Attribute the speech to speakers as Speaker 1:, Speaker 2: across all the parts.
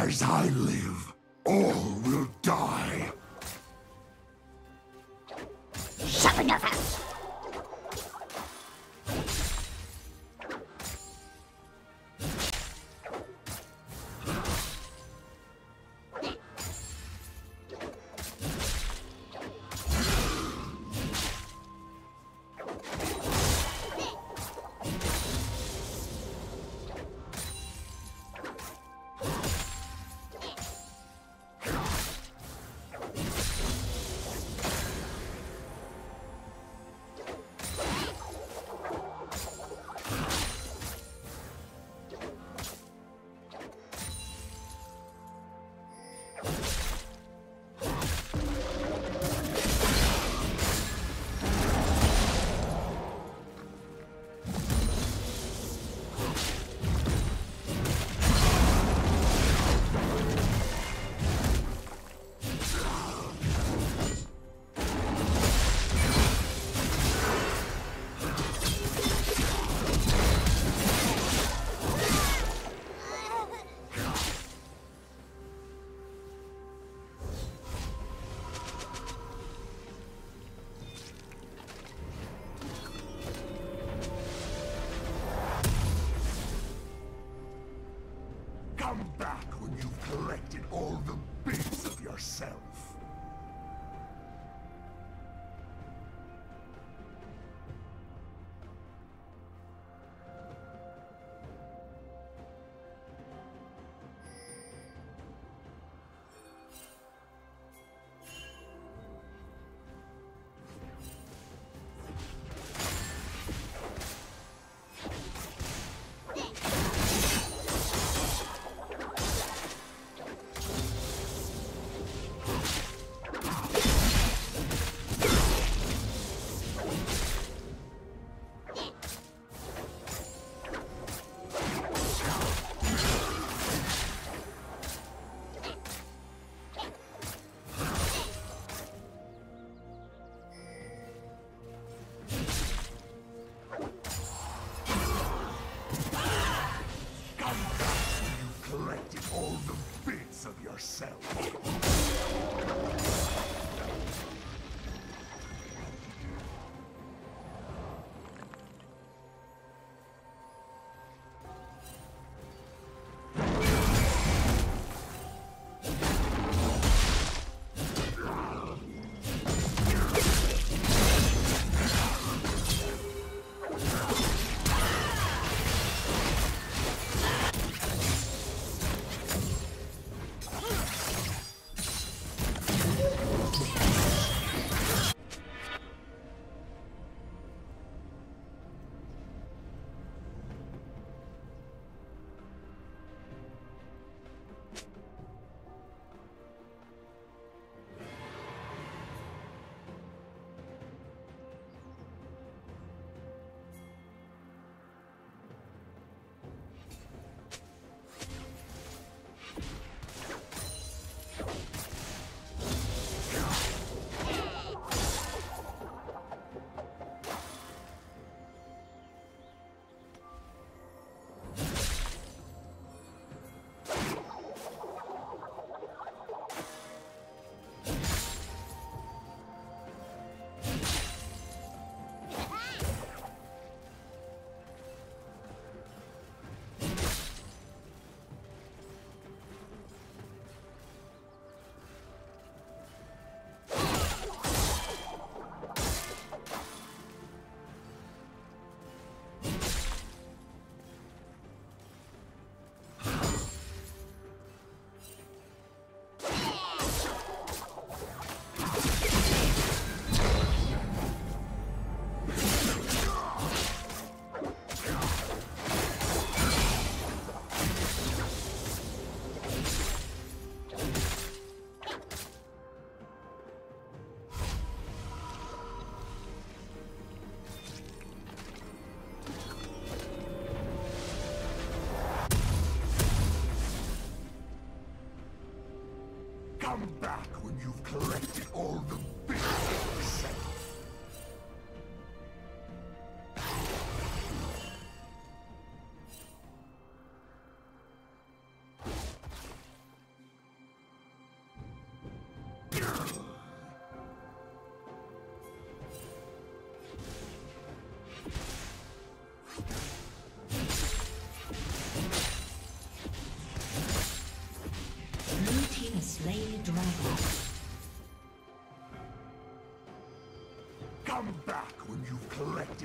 Speaker 1: As I live, all will die.
Speaker 2: Shut your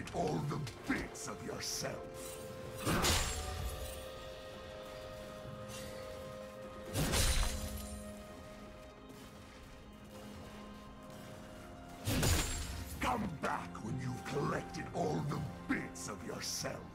Speaker 1: collected all the bits of yourself. Come back when you've collected all the bits of yourself.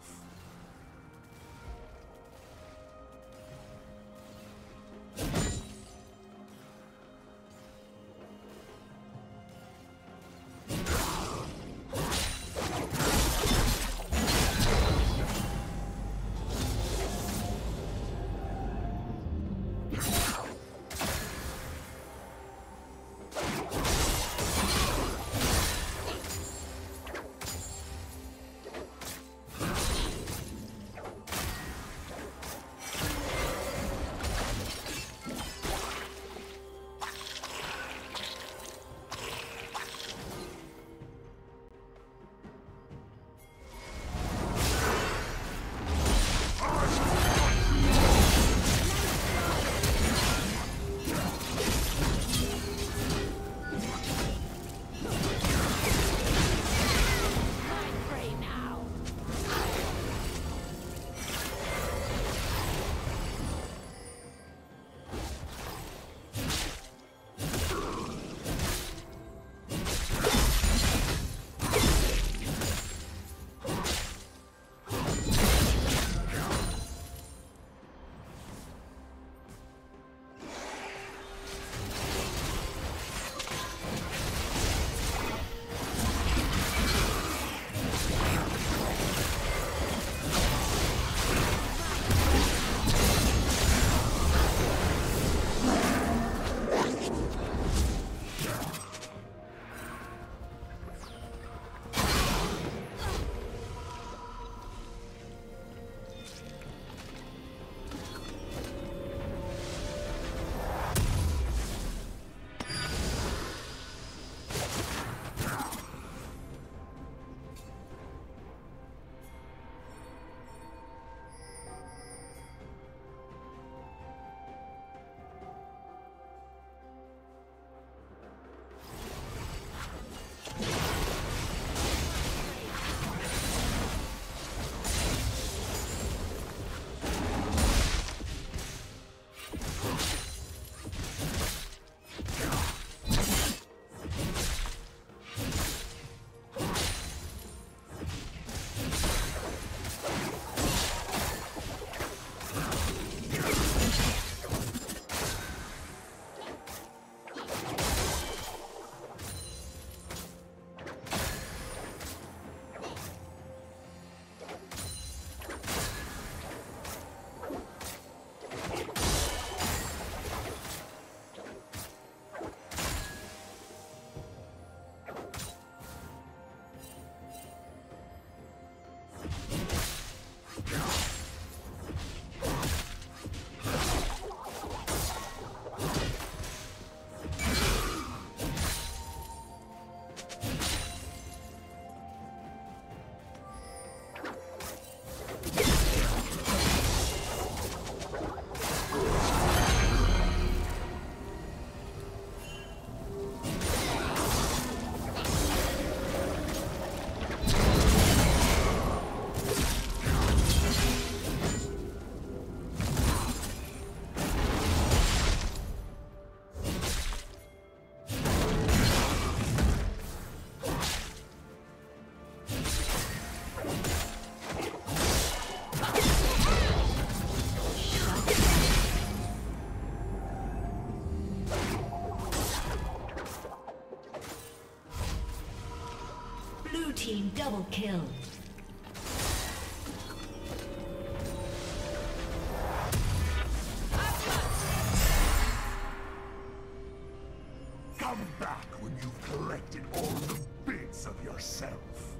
Speaker 3: Double kill.
Speaker 2: Come back when you've collected all the bits of yourself.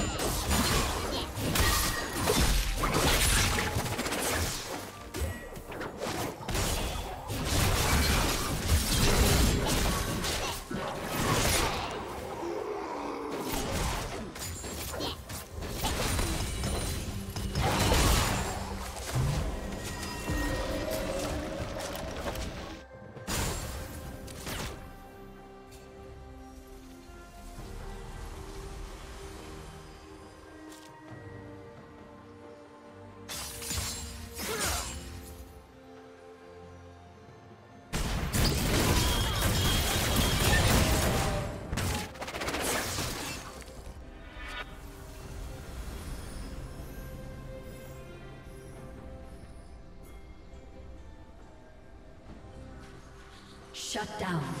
Speaker 3: Shut down.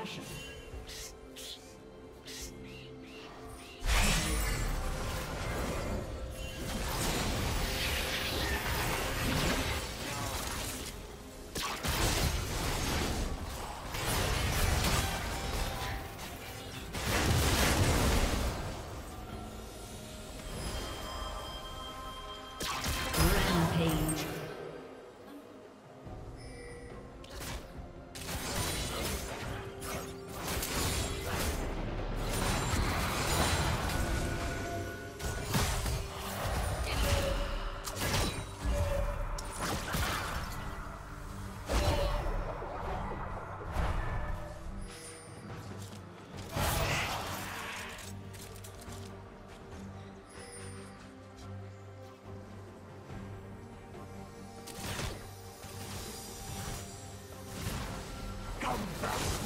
Speaker 3: passion. Thank you.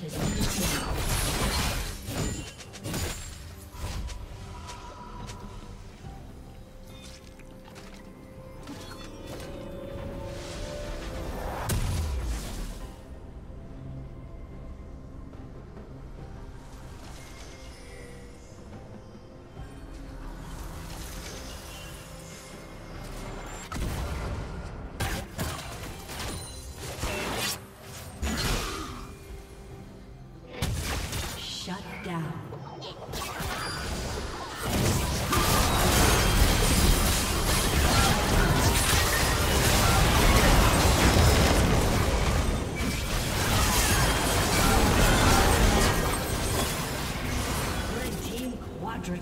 Speaker 3: Turret has down.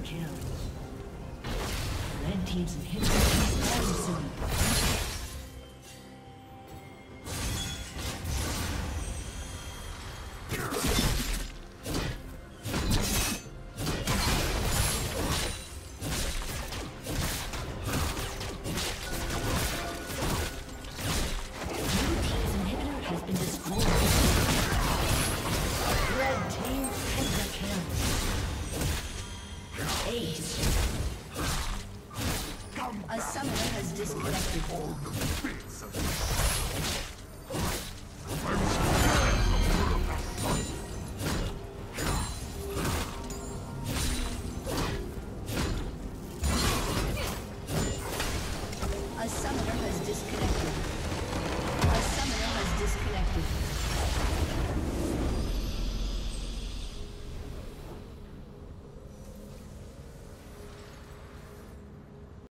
Speaker 3: kill. Red team's inhibitor is soon.